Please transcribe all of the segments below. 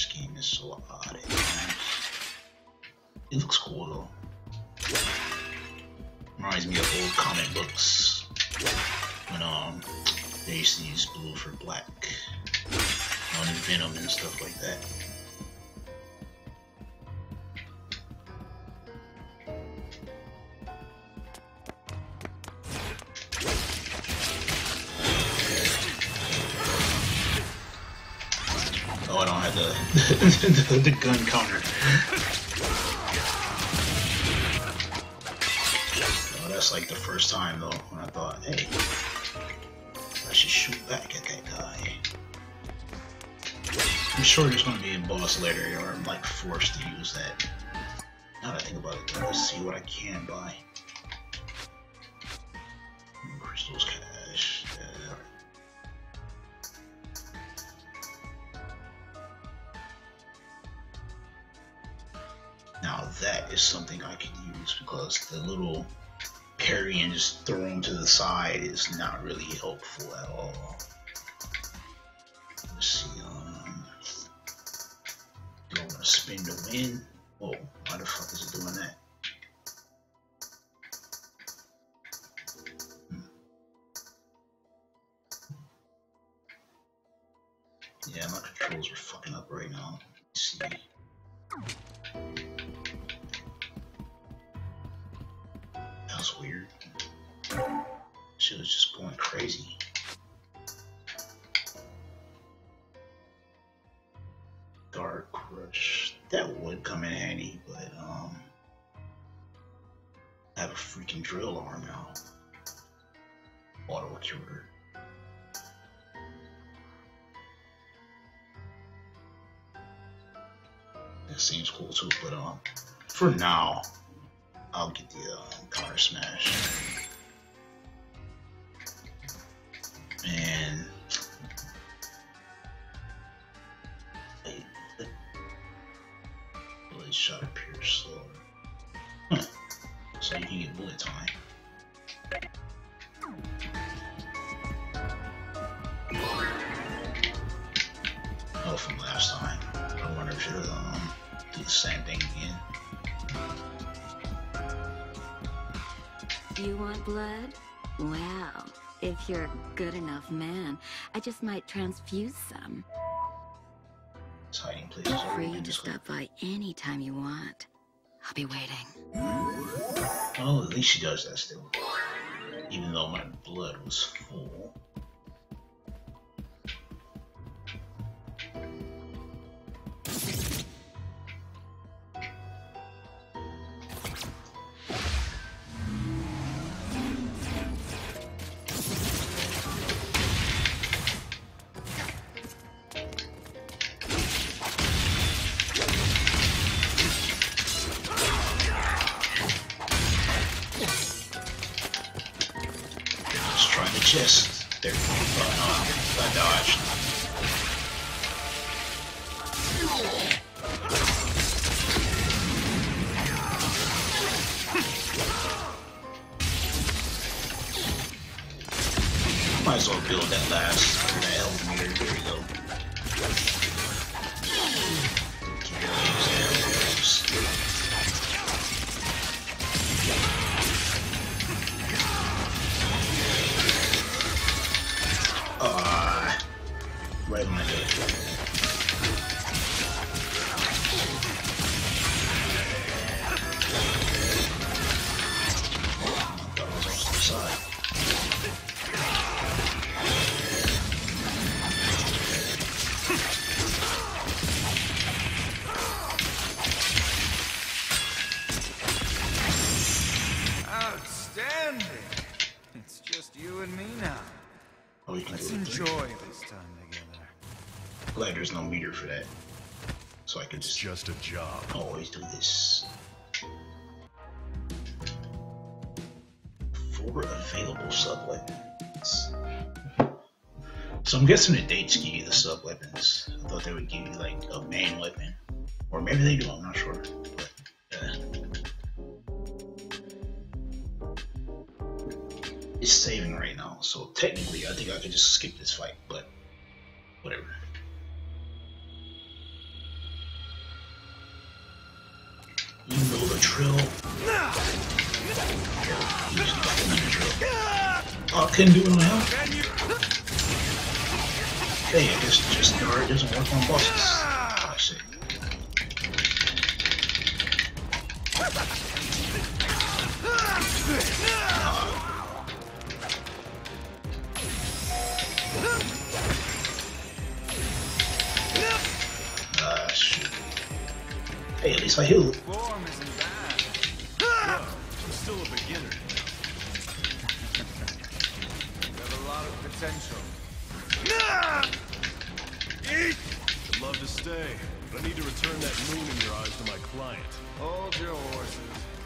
scheme is so odd. It looks cool though. Reminds me of old comic books when um they used to use blue for black on Venom and stuff like that. The the, the gun counter. Oh, that's like the first time though when I thought, hey, I should shoot back at that guy. I'm sure there's gonna be a boss later or I'm like forced to use that. Now that I think about it, let's see what I can buy. Crystals. Now that is something I can use because the little parry and just throw them to the side is not really helpful at all. Let's see, um, do I want to spin to win? Whoa, why the fuck is it doing that? Hmm. Yeah, my controls are fucking up right now. Let's see. Was just going crazy. Dark Rush. That would come in handy, but um I have a freaking drill arm now. Auto cure. That seems cool too, but um for now I'll get the uh, car smash. And blade shot appears slower. Huh. So you can get bullet time. Oh, from last time. I wonder if it'll um, do the same thing again. You want blood? Well, if you're a good enough man, I just might transfuse some. It's hiding places. Feel free to stop by anytime you want. I'll be waiting. Oh, at least she does that still. Even though my blood was full. Just trying to chest. There. Oh I dodged. Might as well build that last Oh, you can Let's enjoy this time together. Glad there's no meter for that. So I can just just a job. always do this. Four available sub weapons. So I'm guessing the dates give you the sub weapons. I thought they would give you like a main weapon. Or maybe they do, I'm not sure. Is saving right now. So technically, I think I could just skip this fight, but whatever. You know the drill. Oh, I couldn't do it on. Hey, I guess just guard doesn't work on bosses. Hey, at least I healed. Form isn't bad. Look, I'm still a beginner. you have a lot of potential. I'd love to stay, but I need to return that moon in your eyes to my client. Hold your horses.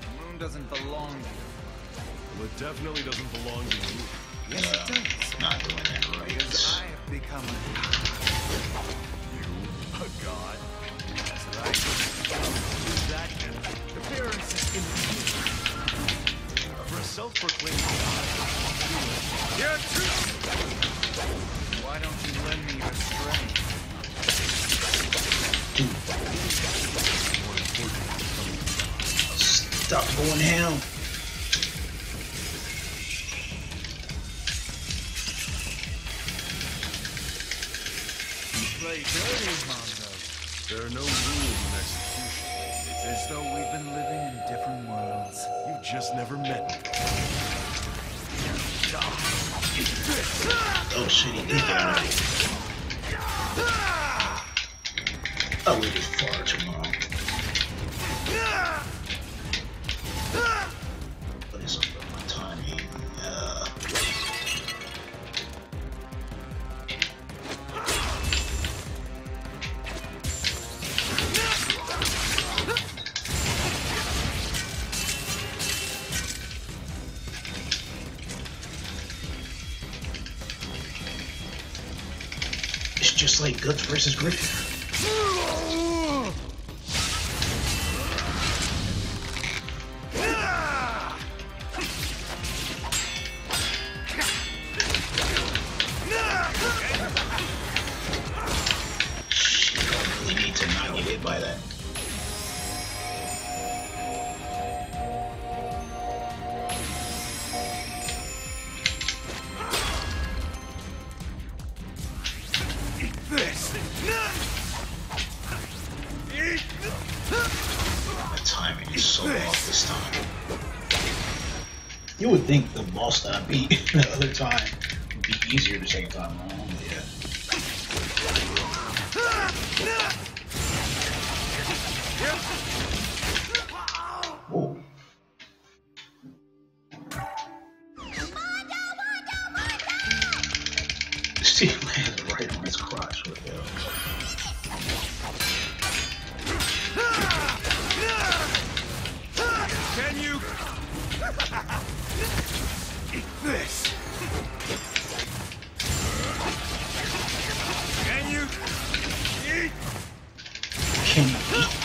The moon doesn't belong to you. Well, it definitely doesn't belong to you. Yes, it does. Not doing that Because. I have become a You, a god. That's right. Who's that can Appearances in For a self-proclaimed god, You're too. Why don't you lend me your strength? Stop going ham. Play dirty, Mondo. there are no rules execution. It's as though we've been living in different worlds. You've just never met me. Oh shit, he did get out of it. I waited far long. It's just like Guts versus Griffith. Shit, I off this time. You would think the boss that I beat the other time would be easier the second time around. but Yeah. Whoa. Steve lands right on his crotch. What the Eat this. Can you? Eat Can you eat?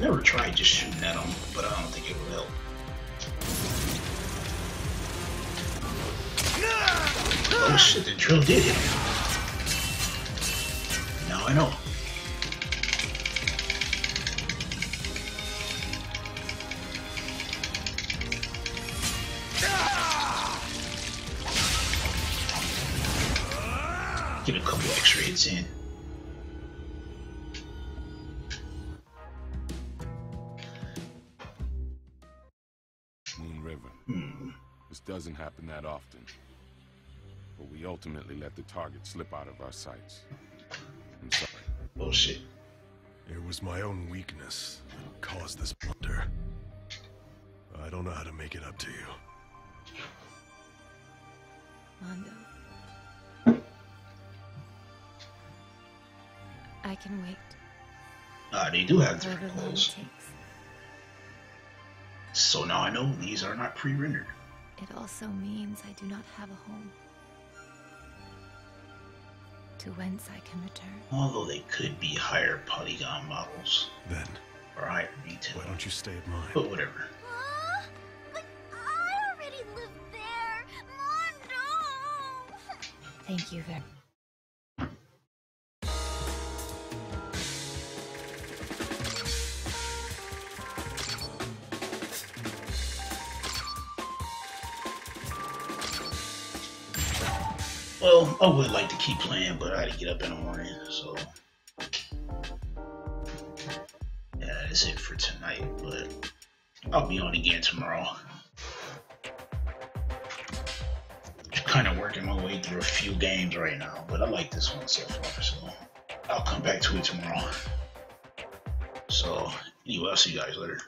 I never tried just shooting at them, but I don't think it will help. Oh shit, the drill did hit him. Now I know. Get a couple extra hits in. Happen that often. But we ultimately let the target slip out of our sights. I'm sorry. Bullshit. It was my own weakness that caused this blunder. I don't know how to make it up to you. Mondo. I can wait. Ah, they do have However different clothes. So now I know these are not pre-rendered. It also means I do not have a home. to whence I can return. Although they could be higher polygon models Then, or higher detail. why don't you stay at mine? But whatever. Huh? But I already live there. Mondo! Thank you very Well, I would like to keep playing, but I had to get up in the morning, so yeah, that's it for tonight. But I'll be on again tomorrow. Just kind of working my way through a few games right now, but I like this one so far, so I'll come back to it tomorrow. So anyway, I'll see you guys later.